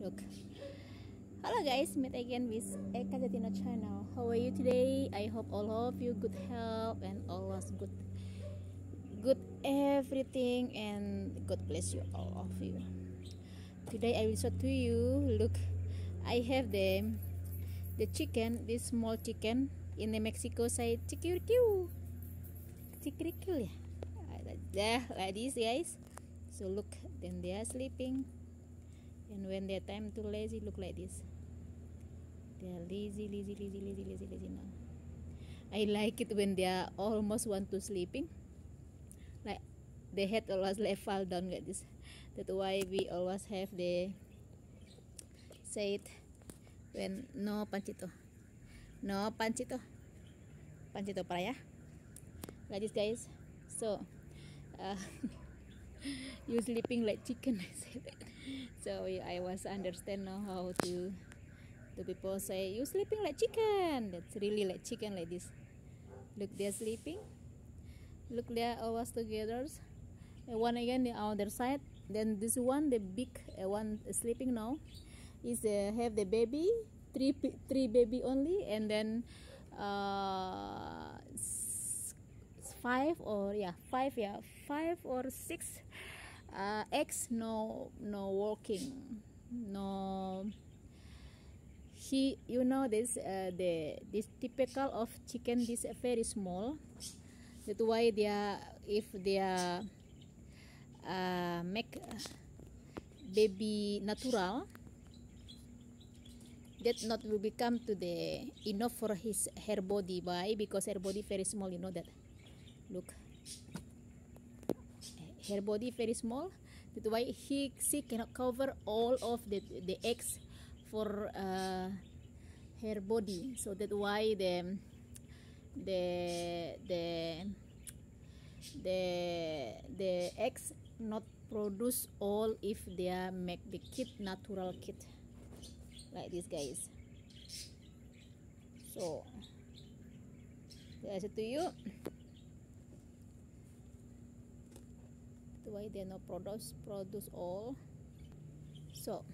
look. Hello guys. Meet again with Ekazatino channel. How are you today? I hope all of you good health and always good. Good everything and God bless you all of you. Today I will show to you look I have the the chicken this small chicken in the Mexico say chikirikiu chikirikiu yeah like this guys. So look then they are sleeping and when they're time to lazy look like this. They are lazy lazy lazy lazy lazy lazy now. I like it when they are almost want to sleeping. Like the head always like fall down like this. That's why we always have the say it when no panchito. No panchito. Panchito para ya like this guys. So uh, you sleeping like chicken I said so I was understand now how to the people say you sleeping like chicken. That's really like chicken like this. Look they're sleeping. Look they're always together. And one again the other side. Then this one the big uh, one sleeping now is uh, have the baby three three baby only and then uh, five or yeah five yeah five or six uh, eggs no no working no he you know this uh, the this typical of chicken this very small. That's why they are if they are uh, make baby natural that not will become to the enough for his her body. Why? Because her body very small you know that. Look her body very small. That's why he she cannot cover all of the the eggs for uh, her body. So that's why the the the the the eggs not produce all if they make the kit natural kit like this guys. So that's it to you the way they not produce produce all. So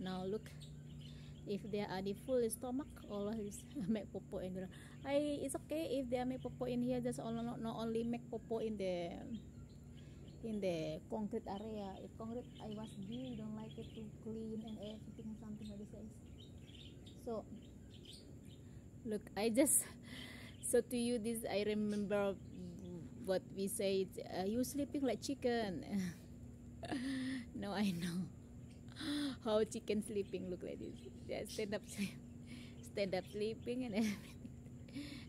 now look if they are the full stomach always make popo in there I it's okay if they make popo in here just all not, not only make popo in the in the concrete area. If concrete I was you don't like it to clean and everything something like this. So look I just so to you this I remember what we say uh, you sleeping like chicken? No I know. How chicken sleeping look like this? Yeah stand up stand up sleeping and everything.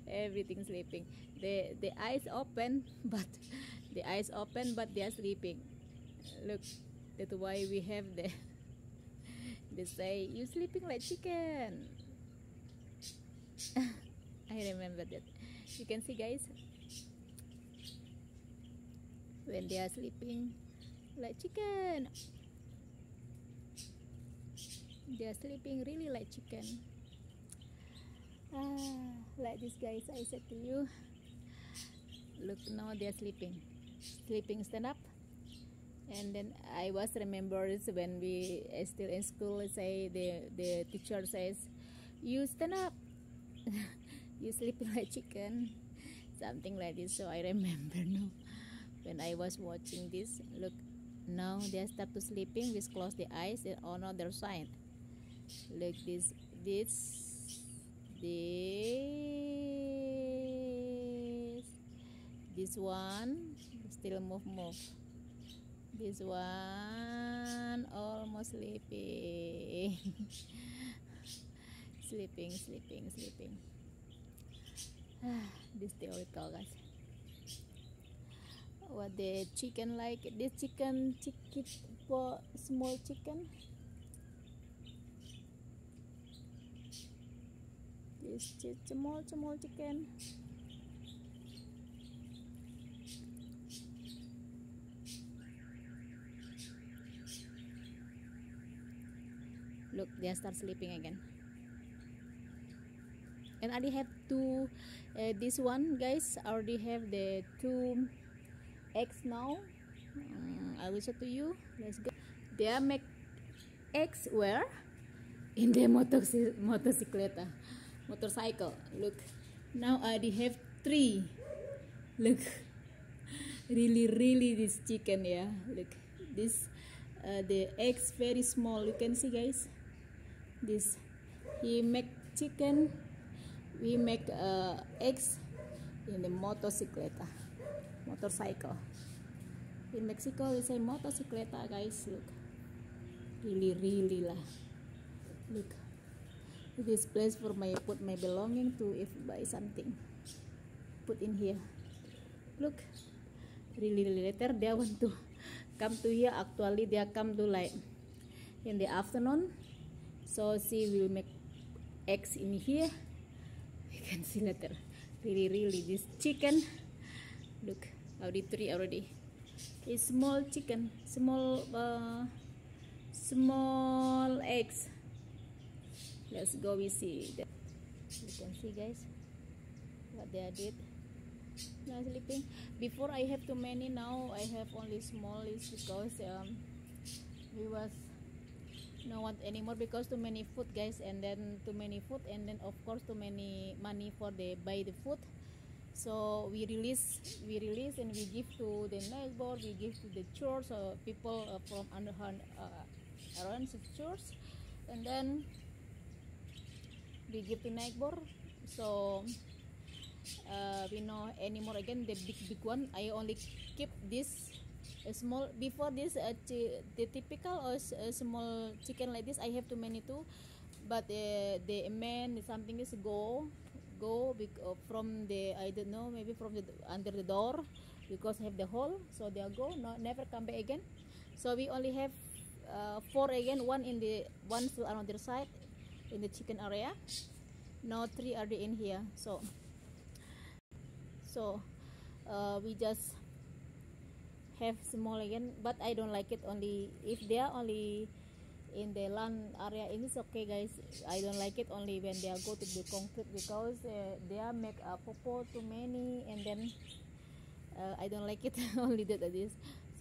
Everything sleeping. The the eyes open but the eyes open but they are sleeping. Look that's why we have the they say you sleeping like chicken. I remember that. You can see guys when they are sleeping like chicken. They are sleeping really like chicken. Ah like this guys I said to you. Look now they are sleeping. Sleeping stand up. And then I was remembers when we still in school say the the teacher says you stand up. You sleeping like chicken. Something like this so I remember now when I was watching this look now they start to sleeping with close the eyes and on other side like this this this this one still move move. This one almost sleeping. Sleeping sleeping sleeping. This theoretical guys the chicken like this chicken chicken for small chicken? This is small small chicken. Look they start sleeping again. And I already have two uh, this one guys. Already have the two eggs now. Um, I will show to you. Let's go. They make eggs where? In the motorcycle motorcycle. Look. Now I have three. Look. Really really this chicken yeah. Look. This uh, the eggs very small. You can see guys. This. He make chicken. We make uh, eggs in the motocicleta motorcycle. In Mexico we say motocicleta guys. Look. Really really lah. Look. This place for my put my belonging to if buy something. Put in here. Look. Really, really. Later they want to come to here. Actually they come to like in the afternoon. So she will make eggs in here. You can see later. Really really. This chicken. Look three already a small chicken small uh, small eggs. Let's go we see that you can see guys what they did. Now sleeping. Before I have too many now I have only small is because um, we was no want anymore because too many food guys and then too many food and then of course too many money for the buy the food so we release we release and we give to the neighbor we give to the church uh, people uh, from underhand uh, around the church. And then we give to neighbor. So uh, we know anymore again the big big one. I only keep this a small before this uh, the typical or a small chicken like this I have too many too. But uh, the man something is go go uh, from the I don't know maybe from the under the door because have the hole so they go no, never come back again. So we only have uh, four again one in the one on the side in the chicken area. No three are in here so so uh, we just have small again but I don't like it only if they are only in the land area it is okay guys I don't like it only when they go to the concrete because uh, they make a popo too many and then uh, I don't like it only that it is.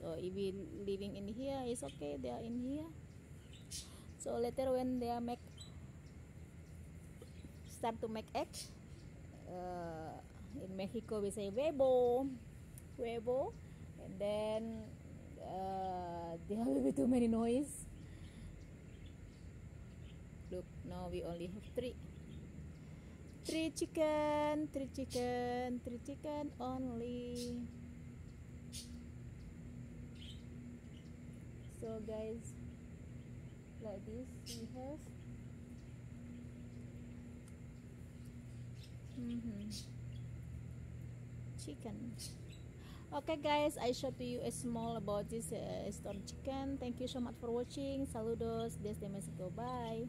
So if we living in here it's okay they are in here. So later when they are make start to make egg uh, in Mexico we say huevo huevo and then uh, have a bit too many noise look now we only have three. Three chicken three chicken three chicken only. So guys like this we have. Mm -hmm chicken. Okay guys i showed to you a small about this uh, chicken. Thank you so much for watching. Saludos. Desde mexico bye